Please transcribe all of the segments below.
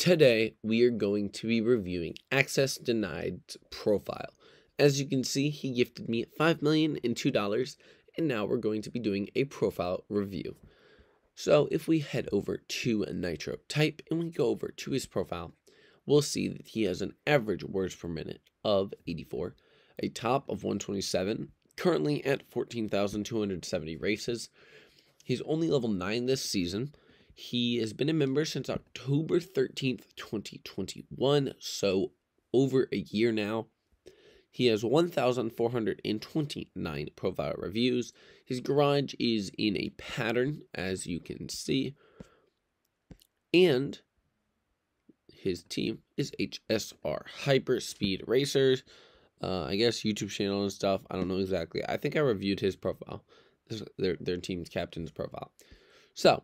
Today, we are going to be reviewing Access Denied's profile. As you can see, he gifted me $5 million and $2, and now we're going to be doing a profile review. So if we head over to Nitro Type and we go over to his profile, we'll see that he has an average words per minute of 84, a top of 127, currently at 14,270 races. He's only level 9 this season, he has been a member since October 13th, 2021, so over a year now. He has 1,429 profile reviews. His garage is in a pattern, as you can see. And his team is HSR Hyper Speed Racers. Uh, I guess YouTube channel and stuff. I don't know exactly. I think I reviewed his profile, their, their team's captain's profile. So,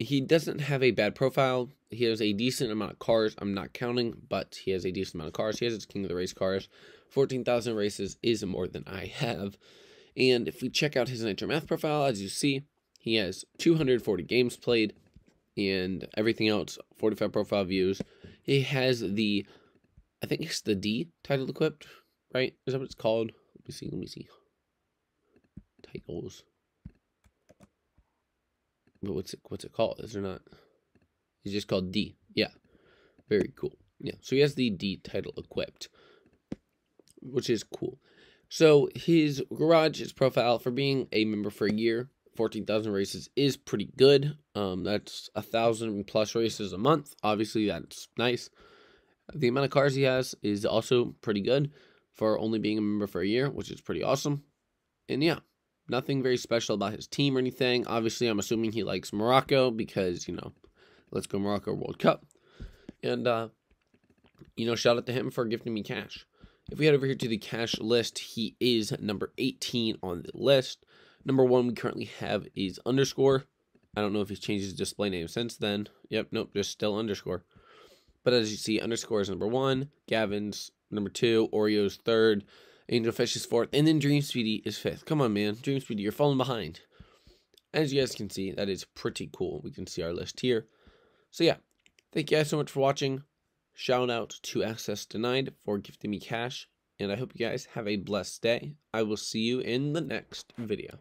he doesn't have a bad profile. He has a decent amount of cars. I'm not counting, but he has a decent amount of cars. He has his King of the Race cars. 14,000 races is more than I have. And if we check out his Nitro Math profile, as you see, he has 240 games played and everything else, 45 profile views. He has the, I think it's the D title equipped, right? Is that what it's called? Let me see, let me see. Titles but what's it what's it called? Is there not? He's just called D. Yeah, very cool. Yeah, so he has the D title equipped, which is cool. So his garage, his profile for being a member for a year, fourteen thousand races is pretty good. Um, that's a thousand plus races a month. Obviously, that's nice. The amount of cars he has is also pretty good for only being a member for a year, which is pretty awesome. And yeah, Nothing very special about his team or anything. Obviously, I'm assuming he likes Morocco because, you know, let's go Morocco World Cup. And, uh, you know, shout out to him for gifting me cash. If we head over here to the cash list, he is number 18 on the list. Number one we currently have is underscore. I don't know if he's changed his display name since then. Yep, nope, just still underscore. But as you see, underscore is number one, Gavin's number two, Oreo's third, Angel Fish is fourth, and then Dream Speedy is fifth. Come on, man. Dream Speedy, you're falling behind. As you guys can see, that is pretty cool. We can see our list here. So yeah, thank you guys so much for watching. Shout out to Access Denied for gifting me cash. And I hope you guys have a blessed day. I will see you in the next video.